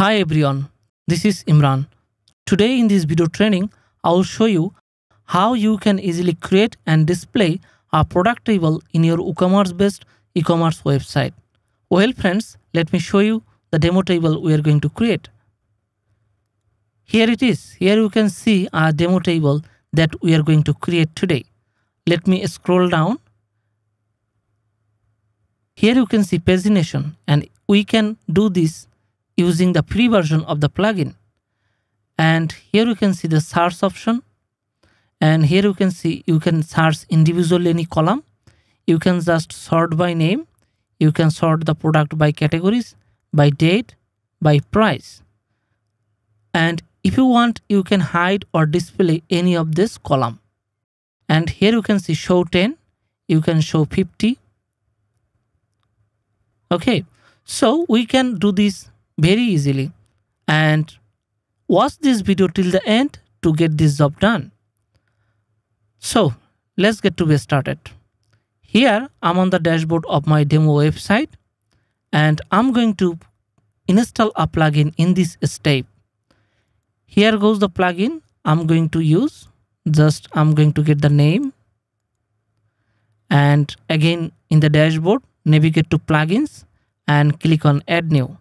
Hi everyone, this is Imran. Today in this video training, I will show you how you can easily create and display a product table in your WooCommerce based e-commerce website. Well friends, let me show you the demo table we are going to create. Here it is. Here you can see a demo table that we are going to create today. Let me scroll down. Here you can see pagination and we can do this using the free version of the plugin. And here you can see the search option. And here you can see you can search individually any column. You can just sort by name. You can sort the product by categories, by date, by price. And if you want, you can hide or display any of this column. And here you can see show 10. You can show 50. Okay, so we can do this very easily and watch this video till the end to get this job done. So let's get to be started. Here I'm on the dashboard of my demo website and I'm going to install a plugin in this step. Here goes the plugin I'm going to use. Just I'm going to get the name and again in the dashboard navigate to plugins and click on add new.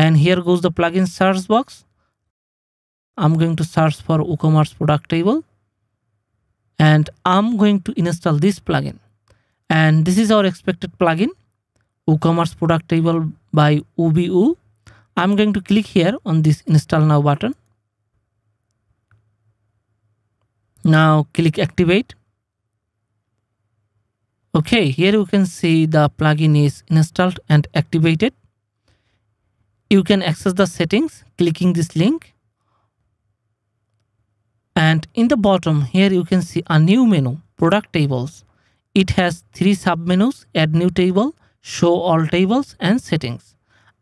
And here goes the plugin search box. I'm going to search for woocommerce product table. And i'm going to install this plugin. And this is our expected plugin woocommerce product table by ubu i'm going to click here on this install now button. Now click activate. Okay here you can see the plugin is installed and activated you can access the settings clicking this link. And in the bottom here you can see a new menu product tables. It has three sub menus add new table show all tables and settings.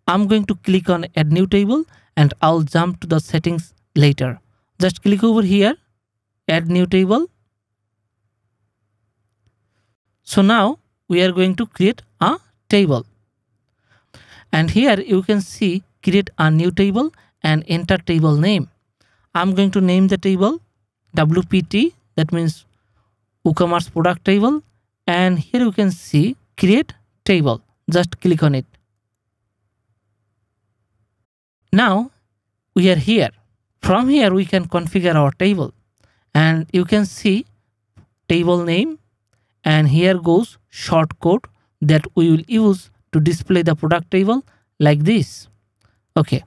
I'm going to click on add new table and i'll jump to the settings later. Just click over here add new table. So now we are going to create a table and here you can see create a new table and enter table name. I'm going to name the table WPT that means WooCommerce product table and here you can see create table just click on it. Now we are here. From here we can configure our table and you can see table name and here goes short code that we will use to display the product table like this. Okay.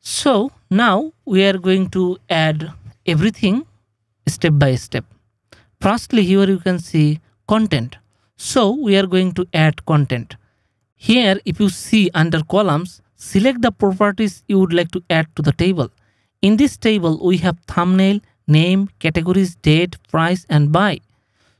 So now we are going to add everything step by step. Firstly, here you can see content. So we are going to add content. Here, if you see under columns, select the properties you would like to add to the table. In this table, we have thumbnail, name, categories, date, price, and buy.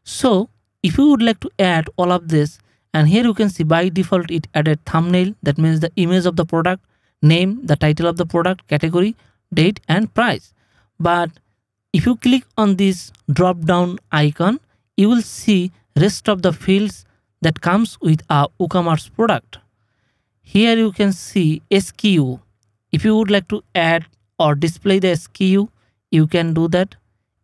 So if you would like to add all of this, and here you can see by default it added thumbnail. That means the image of the product name the title of the product category date and price. But if you click on this drop down icon you will see rest of the fields that comes with a woocommerce product. Here you can see sku if you would like to add or display the sku you can do that.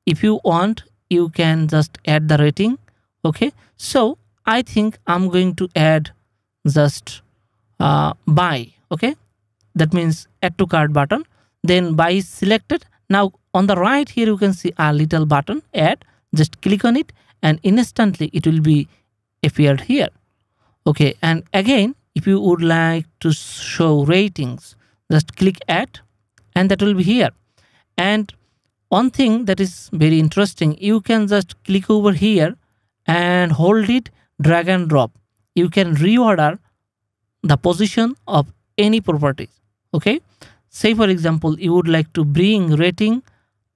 If you want you can just add the rating. Okay? So I think I'm going to add just uh, buy. Okay, that means add to cart button. Then buy is selected. Now on the right here you can see a little button add. Just click on it and instantly it will be appeared here. Okay, and again if you would like to show ratings, just click add and that will be here. And one thing that is very interesting, you can just click over here and hold it drag and drop. You can reorder the position of any properties okay? Say for example you would like to bring rating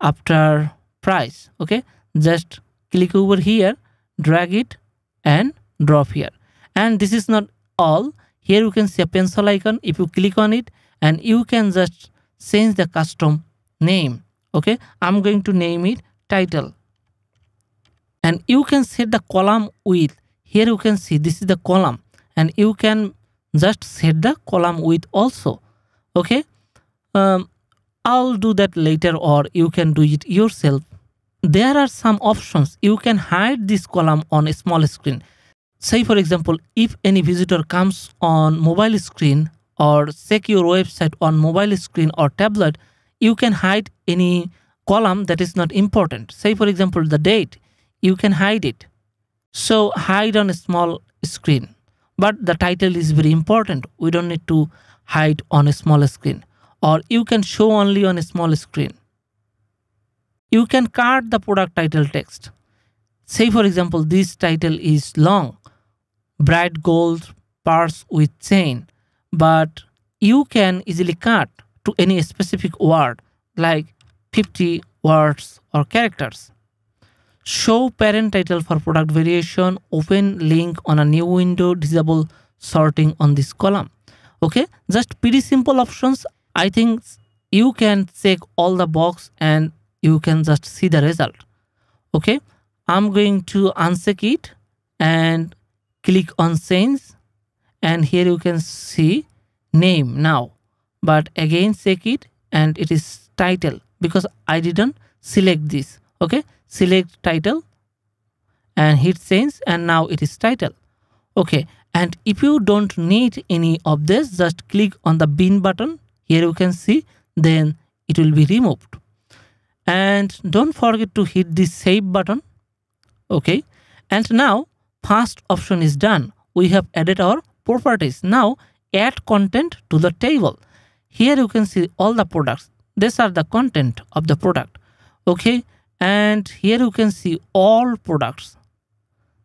after price okay? Just click over here drag it and drop here. And this is not all. Here you can see a pencil icon. If you click on it and you can just change the custom name okay? I'm going to name it title. And you can set the column width here you can see this is the column and you can just set the column width also okay? Um, i'll do that later or you can do it yourself. There are some options. You can hide this column on a small screen. Say for example if any visitor comes on mobile screen or check your website on mobile screen or tablet you can hide any column that is not important. Say for example the date. You can hide it so hide on a small screen. But the title is very important. We don't need to hide on a small screen. Or you can show only on a small screen. You can cut the product title text. Say for example this title is long. Bright gold purse with chain. But you can easily cut to any specific word like 50 words or characters show parent title for product variation. Open link on a new window. Disable sorting on this column. Okay? Just pretty simple options. I think you can check all the box and you can just see the result. Okay? I'm going to uncheck it and click on change. And here you can see name now. But again check it and it is title because i didn't select this. Okay select title and hit change and now it is title. Okay and if you don't need any of this just click on the bin button. Here you can see then it will be removed. And don't forget to hit the save button. Okay and now first option is done. We have added our properties. Now add content to the table. Here you can see all the products. These are the content of the product. Okay and here you can see all products.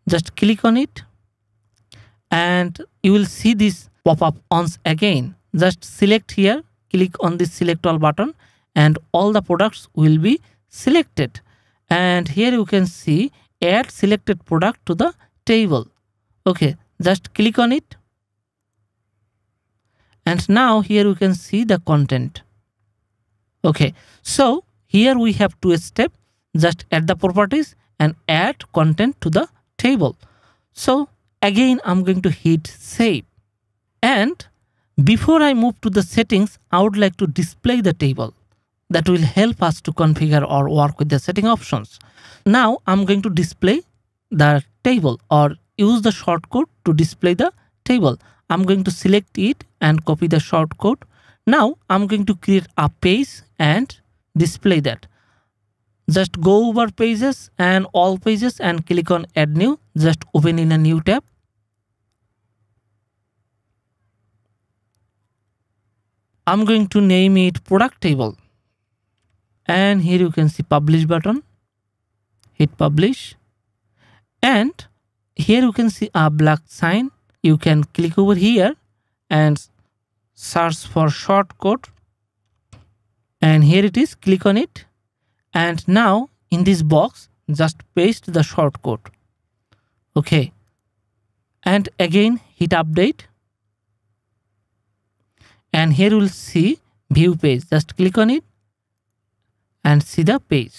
Just click on it. And you will see this pop-up once again. Just select here. Click on this select all button and all the products will be selected. And here you can see add selected product to the table. Okay just click on it. And now here you can see the content. Okay so here we have two steps just add the properties and add content to the table. So again, I'm going to hit save. And before I move to the settings, I would like to display the table. That will help us to configure or work with the setting options. Now I'm going to display the table or use the shortcode to display the table. I'm going to select it and copy the shortcode. Now I'm going to create a page and display that just go over pages and all pages and click on add new. Just open in a new tab. I'm going to name it product table. And here you can see publish button. Hit publish. And here you can see a black sign. You can click over here and search for shortcode. And here it is. Click on it and now in this box just paste the shortcode. Okay. And again hit update. And here you will see view page. Just click on it and see the page.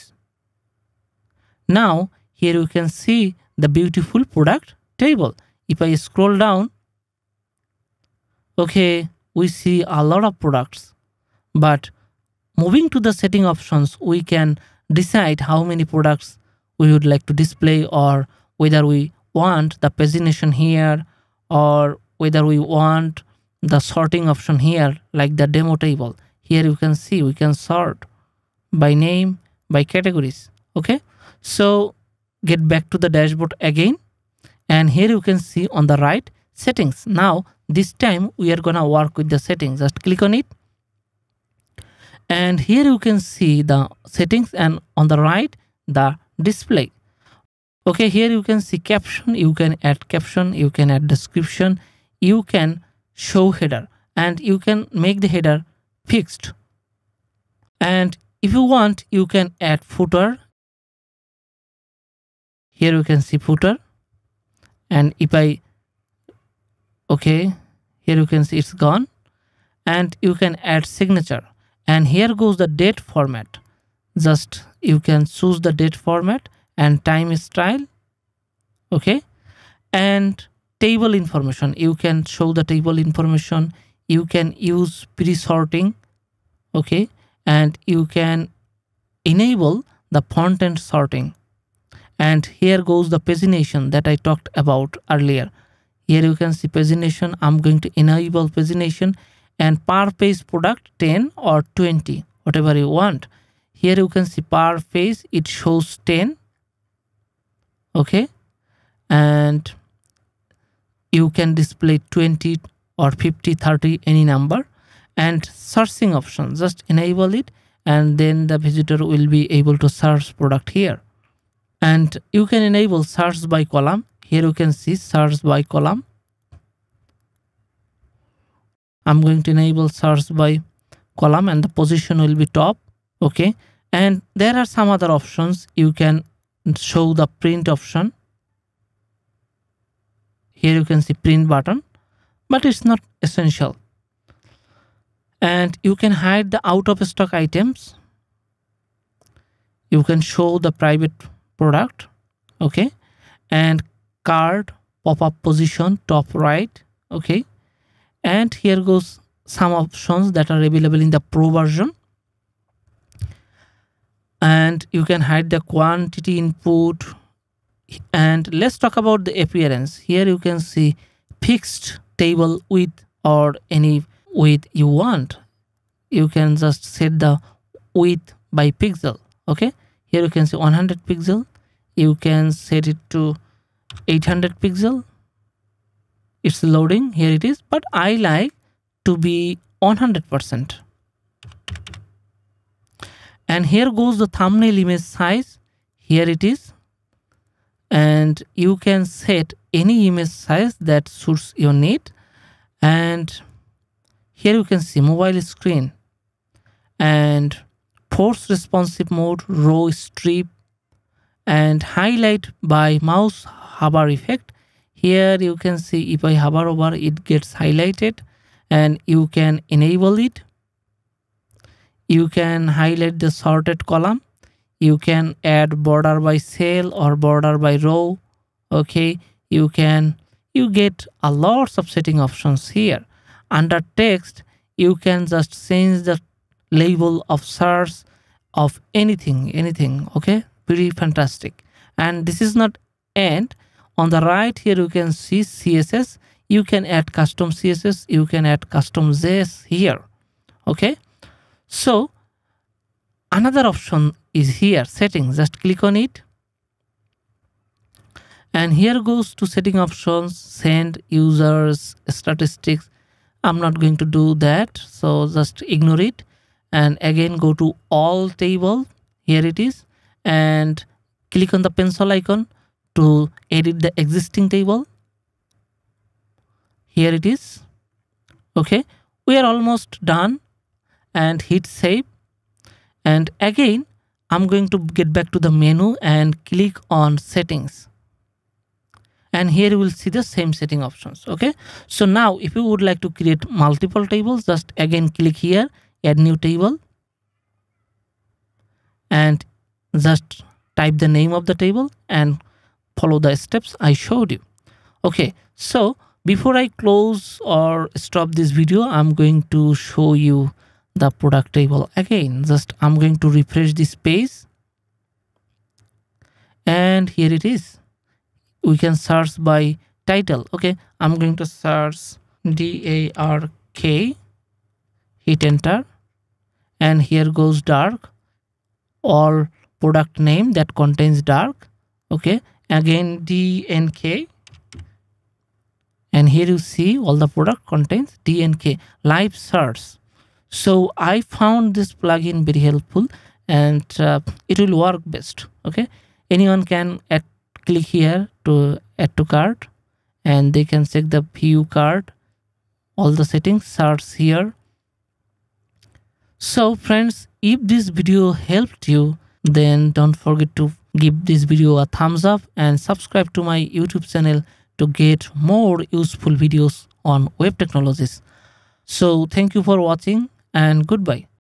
Now here you can see the beautiful product table. If i scroll down okay we see a lot of products. But moving to the setting options, we can decide how many products we would like to display or whether we want the pagination here or whether we want the sorting option here like the demo table. Here you can see we can sort by name, by categories. Okay. So get back to the dashboard again. And here you can see on the right settings. Now this time we are gonna work with the settings. Just click on it and here you can see the settings and on the right the display. Okay here you can see caption. You can add caption. You can add description. You can show header. And you can make the header fixed. And if you want you can add footer. Here you can see footer. And if i okay here you can see it's gone. And you can add signature and here goes the date format. Just you can choose the date format and time style okay? And table information. You can show the table information. You can use pre-sorting okay? And you can enable the font and sorting. And here goes the pagination that I talked about earlier. Here you can see pagination. I'm going to enable pagination and per page product 10 or 20 whatever you want. Here you can see per page it shows 10 okay? And you can display 20 or 50 30 any number and searching option. Just enable it and then the visitor will be able to search product here. And you can enable search by column. Here you can see search by column i'm going to enable search by column and the position will be top okay? And there are some other options. You can show the print option. Here you can see print button but it's not essential. And you can hide the out of stock items. You can show the private product okay? And card pop-up position top right okay and here goes some options that are available in the pro version. And you can hide the quantity input. And let's talk about the appearance. Here you can see fixed table width or any width you want. You can just set the width by pixel okay? Here you can see 100 pixel. You can set it to 800 pixel it's loading here it is but i like to be 100 percent. And here goes the thumbnail image size. Here it is. And you can set any image size that suits your need. And here you can see mobile screen. And force responsive mode row strip and highlight by mouse hover effect here you can see if i hover over it gets highlighted and you can enable it. You can highlight the sorted column. You can add border by cell or border by row. Okay you can you get a lots of setting options here. Under text you can just change the label of search of anything anything okay? Pretty fantastic. And this is not end on the right here you can see css you can add custom css you can add custom js here. Okay? So another option is here settings. Just click on it. And here goes to setting options send users statistics. I'm not going to do that so just ignore it. And again go to all table. Here it is. And click on the pencil icon to edit the existing table. Here it is. Okay. We are almost done. And hit save. And again I'm going to get back to the menu and click on settings. And here you will see the same setting options. Okay. So now if you would like to create multiple tables just again click here add new table. And just type the name of the table and follow the steps I showed you. Okay so before I close or stop this video I'm going to show you the product table again. Just i'm going to refresh this page. And here it is. We can search by title. Okay i'm going to search dark hit enter. And here goes dark. Or product name that contains dark. Okay again dnk and here you see all the product contains dnk live search. So i found this plugin very helpful and uh, it will work best. Okay? Anyone can add click here to add to cart and they can check the view card. All the settings search here. So friends if this video helped you then don't forget to give this video a thumbs up and subscribe to my youtube channel to get more useful videos on web technologies so thank you for watching and goodbye.